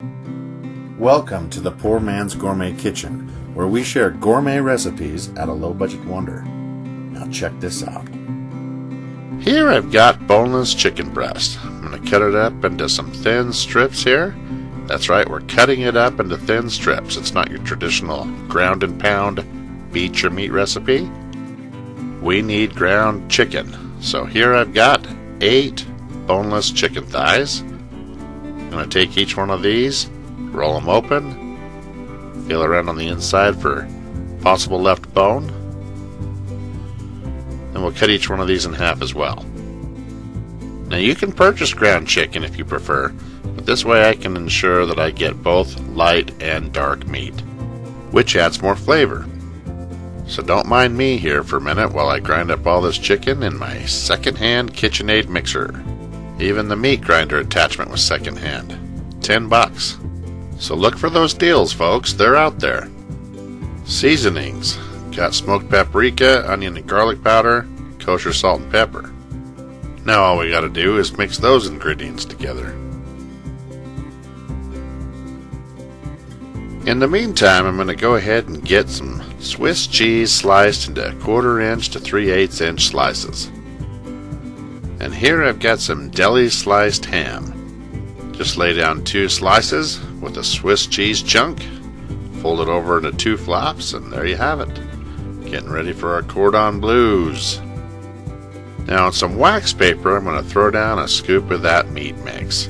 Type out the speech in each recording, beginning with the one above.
Welcome to the Poor Man's Gourmet Kitchen, where we share gourmet recipes at a low budget wonder. Now, check this out. Here I've got boneless chicken breast. I'm going to cut it up into some thin strips here. That's right, we're cutting it up into thin strips. It's not your traditional ground and pound beet or meat recipe. We need ground chicken. So here I've got eight boneless chicken thighs. I'm going to take each one of these, roll them open, feel around on the inside for possible left bone, and we'll cut each one of these in half as well. Now you can purchase ground chicken if you prefer, but this way I can ensure that I get both light and dark meat, which adds more flavor. So don't mind me here for a minute while I grind up all this chicken in my second-hand KitchenAid mixer. Even the meat grinder attachment was second-hand. Ten bucks. So look for those deals, folks. They're out there. Seasonings. Got smoked paprika, onion and garlic powder, kosher salt and pepper. Now all we gotta do is mix those ingredients together. In the meantime, I'm going to go ahead and get some Swiss cheese sliced into quarter inch to 3 8 inch slices. And here I've got some deli sliced ham. Just lay down two slices with a Swiss cheese chunk, fold it over into two flops, and there you have it. Getting ready for our cordon bleus. Now on some wax paper, I'm going to throw down a scoop of that meat mix.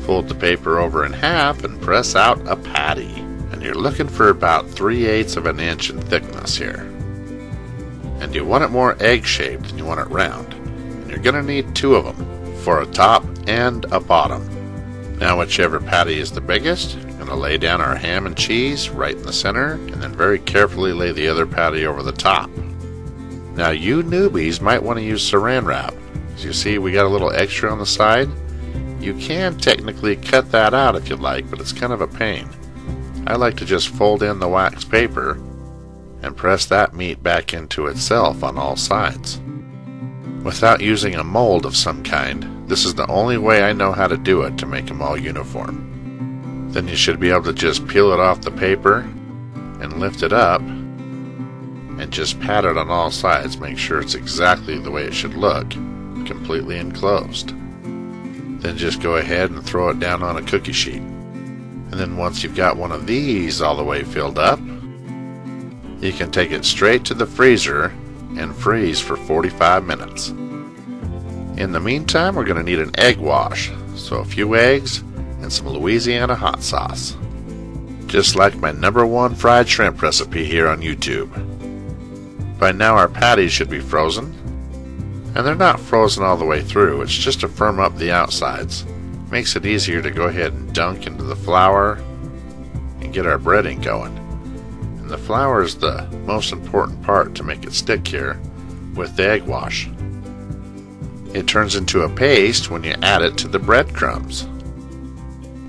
Fold the paper over in half and press out a patty and you're looking for about 3 eighths of an inch in thickness here. And you want it more egg shaped than you want it round. You're going to need two of them for a top and a bottom. Now, whichever patty is the biggest, I'm going to lay down our ham and cheese right in the center and then very carefully lay the other patty over the top. Now, you newbies might want to use saran wrap. As you see, we got a little extra on the side. You can technically cut that out if you like, but it's kind of a pain. I like to just fold in the wax paper and press that meat back into itself on all sides. Without using a mold of some kind, this is the only way I know how to do it to make them all uniform. Then you should be able to just peel it off the paper and lift it up and just pat it on all sides, make sure it's exactly the way it should look, completely enclosed. Then just go ahead and throw it down on a cookie sheet. And then once you've got one of these all the way filled up, you can take it straight to the freezer and freeze for 45 minutes. In the meantime, we're going to need an egg wash, so a few eggs and some Louisiana hot sauce. Just like my number one fried shrimp recipe here on YouTube. By now our patties should be frozen, and they're not frozen all the way through, it's just to firm up the outsides makes it easier to go ahead and dunk into the flour and get our breading going. The flour is the most important part to make it stick here with the egg wash. It turns into a paste when you add it to the breadcrumbs.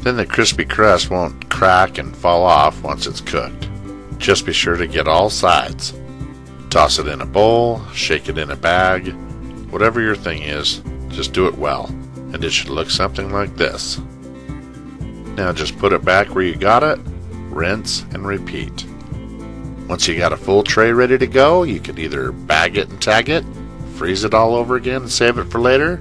Then the crispy crust won't crack and fall off once it's cooked. Just be sure to get all sides. Toss it in a bowl, shake it in a bag, whatever your thing is, just do it well and it should look something like this. Now just put it back where you got it, rinse and repeat. Once you got a full tray ready to go, you can either bag it and tag it, freeze it all over again and save it for later,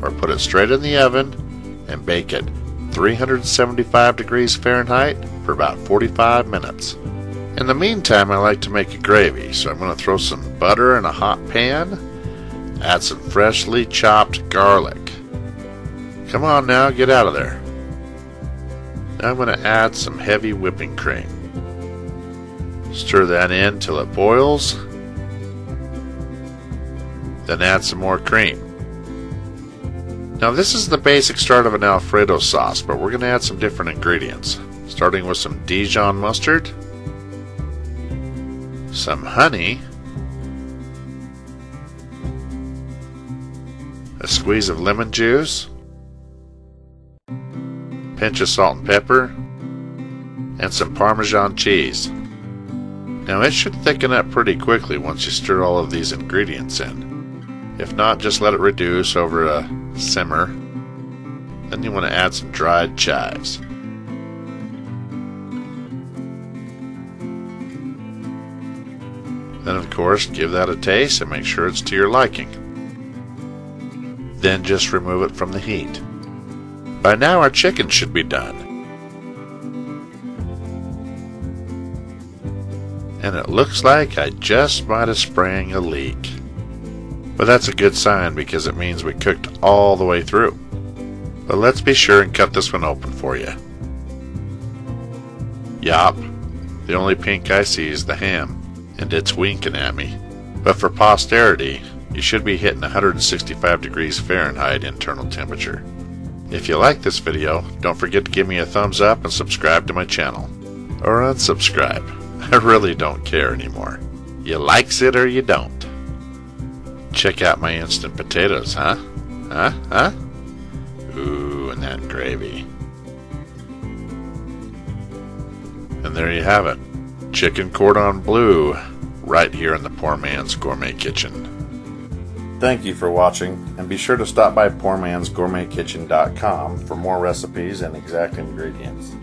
or put it straight in the oven and bake it 375 degrees Fahrenheit for about 45 minutes. In the meantime, I like to make a gravy, so I'm going to throw some butter in a hot pan, add some freshly chopped garlic, Come on now, get out of there. Now I'm going to add some heavy whipping cream. Stir that in till it boils. Then add some more cream. Now this is the basic start of an Alfredo sauce, but we're going to add some different ingredients. Starting with some Dijon mustard, some honey, a squeeze of lemon juice, pinch of salt and pepper, and some Parmesan cheese. Now it should thicken up pretty quickly once you stir all of these ingredients in. If not, just let it reduce over a simmer. Then you want to add some dried chives. Then, of course, give that a taste and make sure it's to your liking. Then just remove it from the heat. By now, our chicken should be done. And it looks like I just might have sprang a leak. But that's a good sign because it means we cooked all the way through. But let's be sure and cut this one open for you. Yup, the only pink I see is the ham and it's winking at me. But for posterity, you should be hitting 165 degrees Fahrenheit internal temperature. If you like this video, don't forget to give me a thumbs up and subscribe to my channel. Or unsubscribe. I really don't care anymore. You likes it or you don't. Check out my instant potatoes, huh? Huh? Huh? Ooh, and that gravy. And there you have it chicken cordon bleu right here in the Poor Man's Gourmet Kitchen. Thank you for watching, and be sure to stop by poormansgourmetkitchen.com for more recipes and exact ingredients.